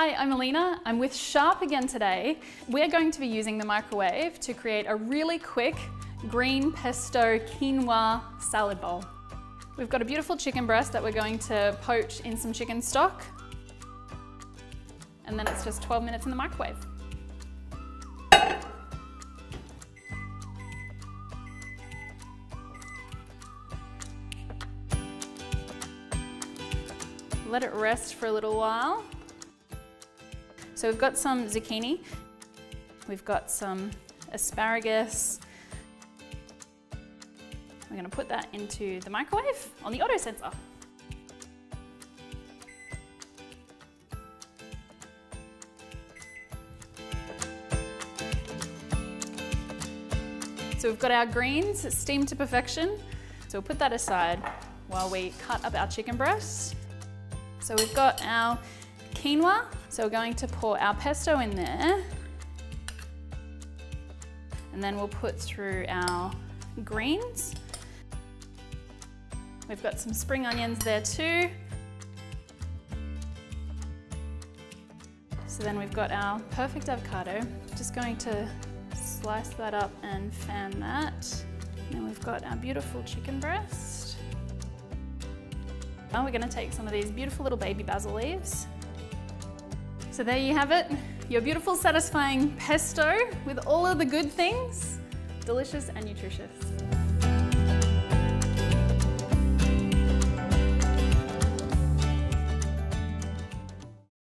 Hi, I'm Elena. I'm with Sharp again today. We're going to be using the microwave to create a really quick green pesto quinoa salad bowl. We've got a beautiful chicken breast that we're going to poach in some chicken stock. And then it's just 12 minutes in the microwave. Let it rest for a little while. So we've got some zucchini, we've got some asparagus. We're gonna put that into the microwave on the auto sensor. So we've got our greens steamed to perfection. So we'll put that aside while we cut up our chicken breast. So we've got our quinoa. So we're going to pour our pesto in there. And then we'll put through our greens. We've got some spring onions there too. So then we've got our perfect avocado. Just going to slice that up and fan that. And then we've got our beautiful chicken breast. Now we're gonna take some of these beautiful little baby basil leaves. So there you have it, your beautiful satisfying pesto with all of the good things, delicious and nutritious.